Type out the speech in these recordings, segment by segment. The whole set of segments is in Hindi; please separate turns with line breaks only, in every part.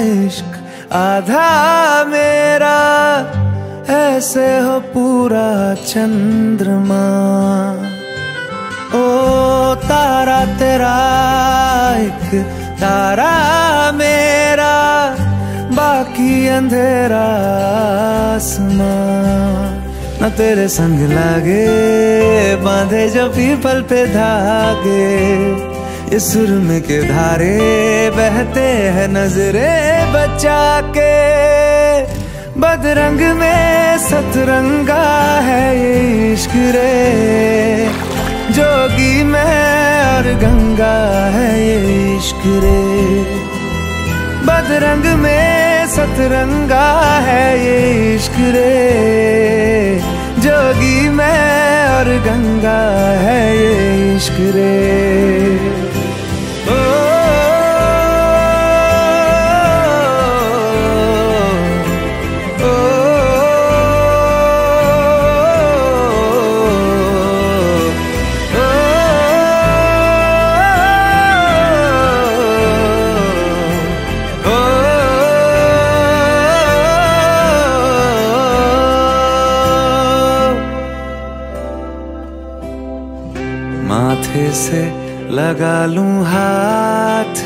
इश्क, आधा मेरा। ऐसे हो पूरा चंद्रमा। ओ, तारा तेरा एक तारा मेरा। बाकी अंधेरा आसमां। न तेरे संग लागे, बांधे जो पीपल पे धागे। ये सुरम के धारे बहते हैं नजरे बचा के। बदरंग में सतरंगा है ये इश्क रे। जोगी में और गंगा है ये इश्क रे। बदरंग में सतरंगा है ये इश्क रे। जोगी में और गंगा है ये इश्क रे। से लगा लूँ हाथ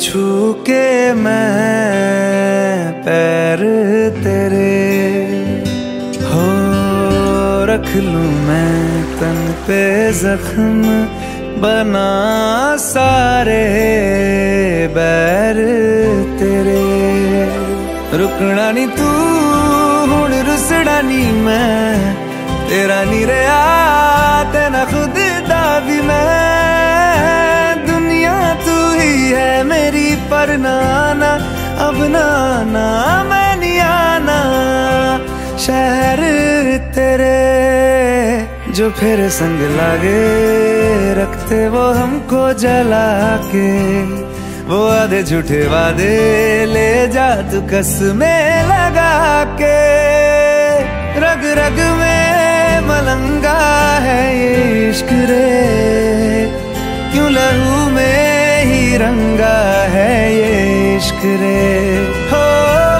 छू के मैं पैर तेरे। हो, रख लूँ मैं तन पे जख्म, बना सारे बैर तेरे। रुकना नी तू हूँ रुसड़ा नी मैं, तेरा नी रहा मेरी पर नाना अब नाना मैं नहीं आना। शहर तेरे जो फिर संग लागे रखते, वो हमको जला के, वो आधे झूठे वादे ले जा तू कस में लगा के। रग रग में मलंगा है इश्क रे। इश्क रे हो,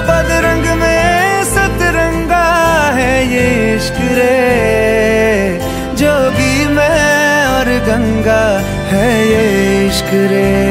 बदरंग में सतरंगा है ये इश्क रे। जोगी मैं और गंगा है ये इश्क रे।